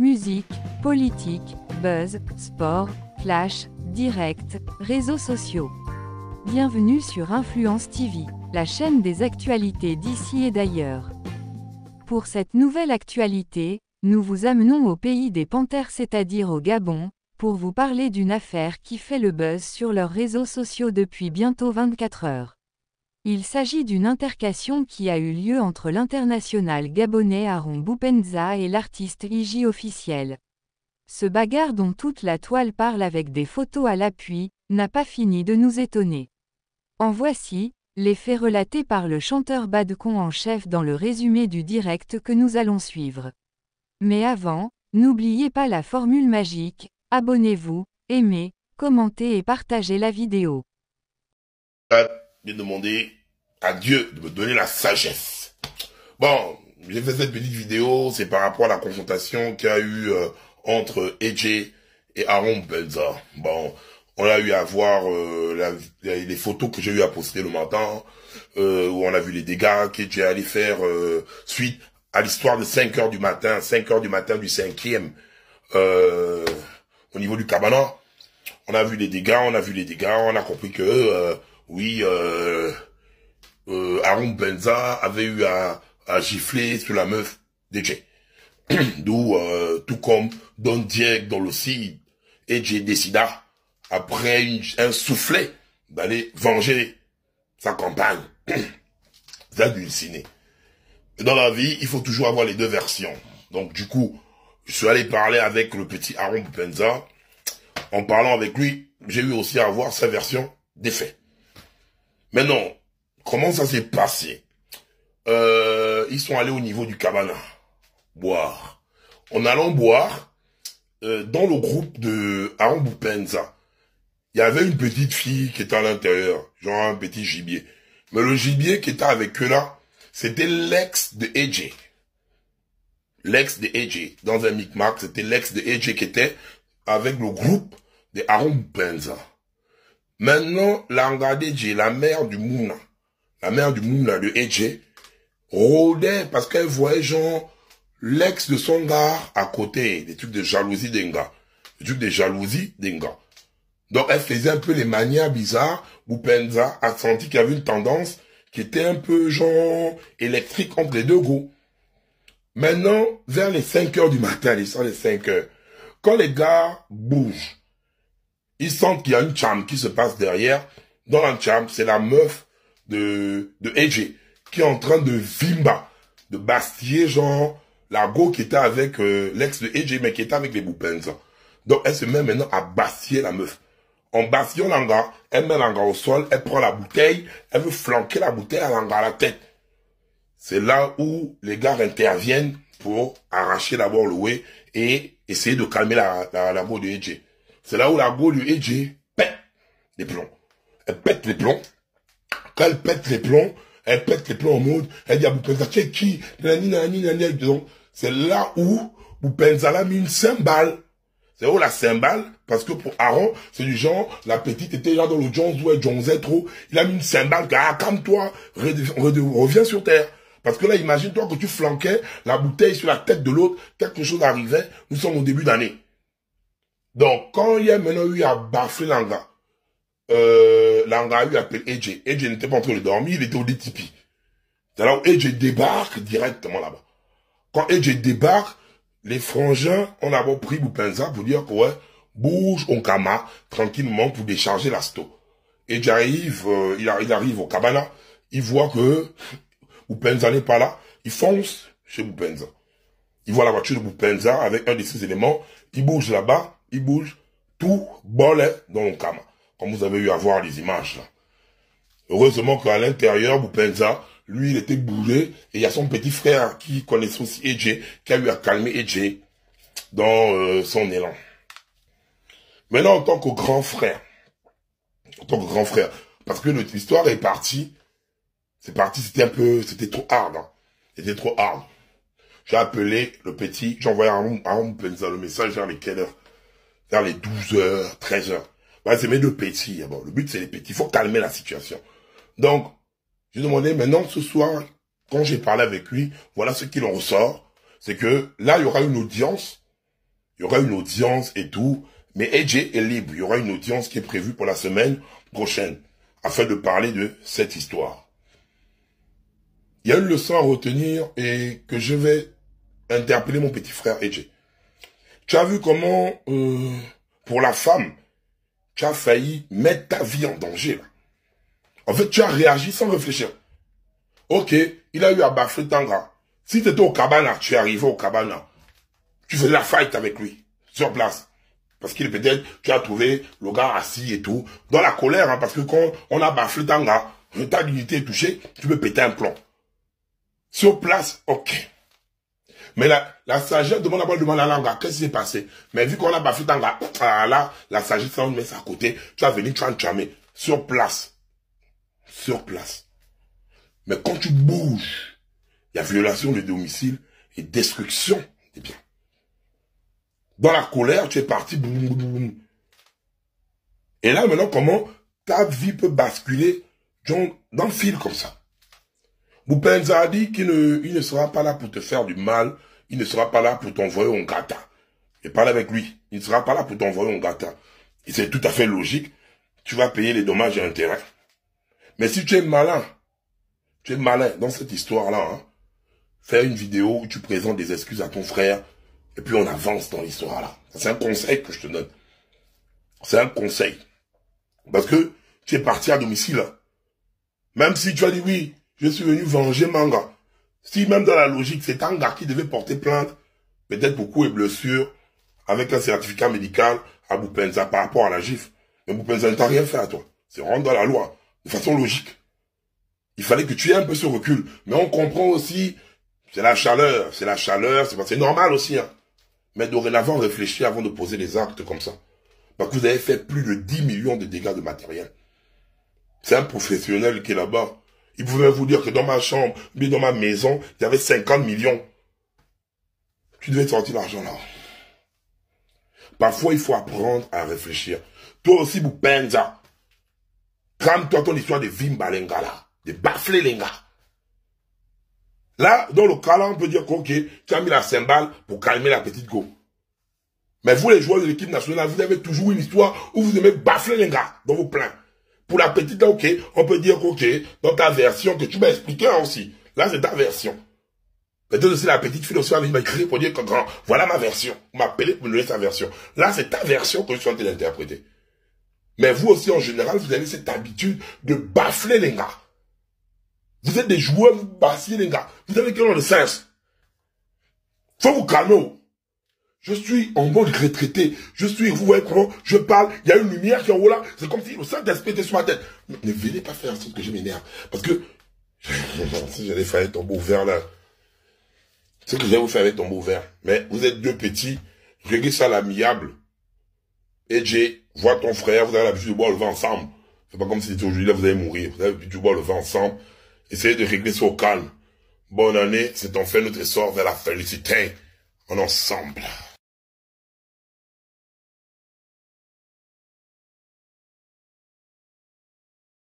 Musique, politique, buzz, sport, flash, direct, réseaux sociaux. Bienvenue sur Influence TV, la chaîne des actualités d'ici et d'ailleurs. Pour cette nouvelle actualité, nous vous amenons au pays des panthères, c'est-à-dire au Gabon, pour vous parler d'une affaire qui fait le buzz sur leurs réseaux sociaux depuis bientôt 24 heures. Il s'agit d'une intercation qui a eu lieu entre l'international gabonais Aaron Boupenza et l'artiste Iji officiel. Ce bagarre dont toute la toile parle avec des photos à l'appui, n'a pas fini de nous étonner. En voici, les faits relatés par le chanteur Badcon en chef dans le résumé du direct que nous allons suivre. Mais avant, n'oubliez pas la formule magique, abonnez-vous, aimez, commentez et partagez la vidéo. À Dieu de me donner la sagesse. Bon, j'ai fait cette petite vidéo, c'est par rapport à la confrontation qu'il y a eu euh, entre EJ et Aaron Belza. Bon, on a eu à voir euh, les photos que j'ai eu à poster le matin, euh, où on a vu les dégâts qu'EJ allait faire suite à l'histoire de 5 heures du matin, 5 heures du matin du cinquième, au niveau du cabana. On a vu les dégâts, on a vu les dégâts, on a compris que, oui, euh, Aaron Benza avait eu à, gifler sur la meuf DJ. D'où, euh, tout comme Don Diego dans le CID, et j'ai décidé, après un soufflet, d'aller venger sa campagne. ciné. Dans la vie, il faut toujours avoir les deux versions. Donc du coup, je suis allé parler avec le petit Aaron Benza. En parlant avec lui, j'ai eu aussi à avoir sa version des faits. Maintenant, Comment ça s'est passé? Euh, Ils sont allés au niveau du cabana, boire. En allant boire, euh, dans le groupe de Aaron il y avait une petite fille qui était à l'intérieur, genre un petit gibier. Mais le gibier qui était avec eux là, c'était l'ex de AJ. L'ex de AJ. Dans un micmac, c'était l'ex de AJ qui était avec le groupe de Aaron. Maintenant, l'Angadéji, la mère du Mouna, la mère du Mouna de Edje, rôdait parce qu'elle voyait genre l'ex de son gars à côté, des trucs de jalousie d'un gars, des trucs de jalousie d'un gars. Donc elle faisait un peu les manières bizarres, Penza a senti qu'il y avait une tendance qui était un peu genre électrique entre les deux goûts. Maintenant, vers les 5 heures du matin, les 5 heures, quand les gars bougent, ils sentent qu'il y a une charme qui se passe derrière. Dans la charme, c'est la meuf de, de AJ, qui est en train de vimba, de bastiller, genre, la go qui était avec euh, l'ex de AJ, mais qui était avec les Boupens. Donc, elle se met maintenant à bastiller la meuf. En bastillant l'anga, elle met l'anga au sol, elle prend la bouteille, elle veut flanquer la bouteille à l'anga à la tête. C'est là où les gars interviennent pour arracher d'abord le way et essayer de calmer la, la, la go de AJ. C'est là où la go de AJ pète les plombs. Elle pète les plombs, quand elle pète les plombs, elle pète les plombs en mode, elle dit à Boupenza, tu es qui C'est là où Boupenza a mis une cymbale. C'est où la cymbale? Parce que pour Aaron, c'est du genre, la petite était là dans le Jones ouais, Jones trop. Il a mis une cymbale, ah, calme-toi, reviens sur terre. Parce que là, imagine-toi que tu flanquais la bouteille sur la tête de l'autre, quelque chose arrivait, nous sommes au début d'année. Donc, quand il y a maintenant eu à baffer l'anga, euh, Langa a eu appelé AJ. AJ n'était pas en train de dormir, il était au DTP. C'est là où débarque directement là-bas. Quand AJ débarque, les frangins ont d'abord pris Boupenza pour dire que ouais, bouge on kama tranquillement pour décharger la sto. AJ arrive, euh, il, arrive au cabana, il voit que Boupenza n'est pas là, il fonce chez Boupenza. Il voit la voiture de Boupenza avec un de ses éléments, il bouge là-bas, il bouge, tout bol dans le kama comme vous avez eu à voir les images là. Heureusement qu'à l'intérieur, Boupenza, lui, il était bourré, et il y a son petit frère qui connaissait aussi Edge, qui a eu à calmer Edge dans euh, son élan. Maintenant, en tant que grand frère, en tant que grand frère, parce que notre histoire est partie, c'est parti, c'était un peu, c'était trop hard, hein. c'était trop hard. J'ai appelé le petit, j'ai envoyé à Boupenza le message vers les quelle heure? Vers les 12 heures, 13 heures c'est mes deux petits. Bon, le but, c'est les petits. Il faut calmer la situation. Donc, j'ai demandé maintenant ce soir, quand j'ai parlé avec lui, voilà ce qu'il en ressort. C'est que là, il y aura une audience Il y aura une audience et tout. Mais AJ est libre. Il y aura une audience qui est prévue pour la semaine prochaine afin de parler de cette histoire. Il y a une leçon à retenir et que je vais interpeller mon petit frère AJ. Tu as vu comment, euh, pour la femme, tu as failli mettre ta vie en danger. En fait, tu as réagi sans réfléchir. Ok, il a eu à baffer Tanga. Si tu étais au cabana, tu es arrivé au cabana, tu faisais la fight avec lui, sur place. Parce qu'il peut-être, tu as trouvé le gars assis et tout, dans la colère, hein, parce que quand on a bafé Tanga, ta dignité est touchée, tu peux péter un plomb. Sur place, ok. Mais la, la sagesse demande d'abord demander à qu'est-ce qui s'est passé? Mais vu qu'on a bafé Tanga, ah là, la sagesse, on met ça à côté, tu vas venir, tu vas sur place. Sur place. Mais quand tu bouges, il y a violation de domicile et destruction des biens. Dans la colère, tu es parti. Boum, Et là, maintenant, comment ta vie peut basculer dans le fil comme ça? Boupenza a dit qu'il ne, sera pas là pour te faire du mal. Il ne sera pas là pour t'envoyer un gata. Et parle avec lui. Il ne sera pas là pour t'envoyer un gata. Et c'est tout à fait logique. Tu vas payer les dommages et intérêts. Mais si tu es malin, tu es malin dans cette histoire-là, hein, faire une vidéo où tu présentes des excuses à ton frère, et puis on avance dans l'histoire là. C'est un conseil que je te donne. C'est un conseil. Parce que tu es parti à domicile. Même si tu as dit oui, je suis venu venger Manga. Si même dans la logique, c'est gars qui devait porter plainte, peut-être beaucoup et blessure, avec un certificat médical à Boupenza par rapport à la GIF. Mais Boupenza ne t'a rien fait à toi. C'est rentre dans la loi, de façon logique. Il fallait que tu aies un peu ce recul. Mais on comprend aussi, c'est la chaleur, c'est la chaleur, c'est normal aussi. Hein. Mais dorénavant, réfléchis avant de poser des actes comme ça. Parce que vous avez fait plus de 10 millions de dégâts de matériel. C'est un professionnel qui est là-bas. Il pouvait vous dire que dans ma chambre, mais dans ma maison, il y avait 50 millions. Tu devais sortir l'argent là. Parfois, il faut apprendre à réfléchir. Toi aussi, vous pensa. Crame-toi ton histoire de Vimba là, de Baflé Lenga. Là, dans le cas là, on peut dire ok, tu as mis la cymbale pour calmer la petite go. Mais vous, les joueurs de l'équipe nationale, vous avez toujours une histoire où vous aimez bafler les gars dans vos plans. Pour la petite, ok, on peut dire ok, dans ta version que tu m'as expliqué aussi. Là, c'est ta version. Peut-être aussi la petite fille aussi m'a écrit pour dire que grand, voilà ma version. Vous m'appelez pour me donner sa version. Là, c'est ta version que je suis en train d'interpréter. Mais vous aussi, en général, vous avez cette habitude de bafler les gars. Vous êtes des joueurs, vous bassiez les gars. Vous avez quel le sens? Faut vous calmer. Je suis en mode retraité. Je suis, vous voyez comment je parle. Il y a une lumière qui est en haut là. C'est comme si le Saint-Esprit était sur ma tête. Ne venez pas faire ce que je m'énerve. Parce que, si j'allais faire un tombeau vert là, c'est que je vais vous faire avec tombeau vert. Mais vous êtes deux petits. Réglez ça à l'amiable. Et j'ai, vois ton frère, vous avez l'habitude de boire le vin ensemble. C'est pas comme si aujourd'hui là vous allez mourir. Vous avez l'habitude de boire le vin ensemble. Essayez de régler ça au calme. Bonne année, c'est enfin notre sort vers la félicité. En ensemble.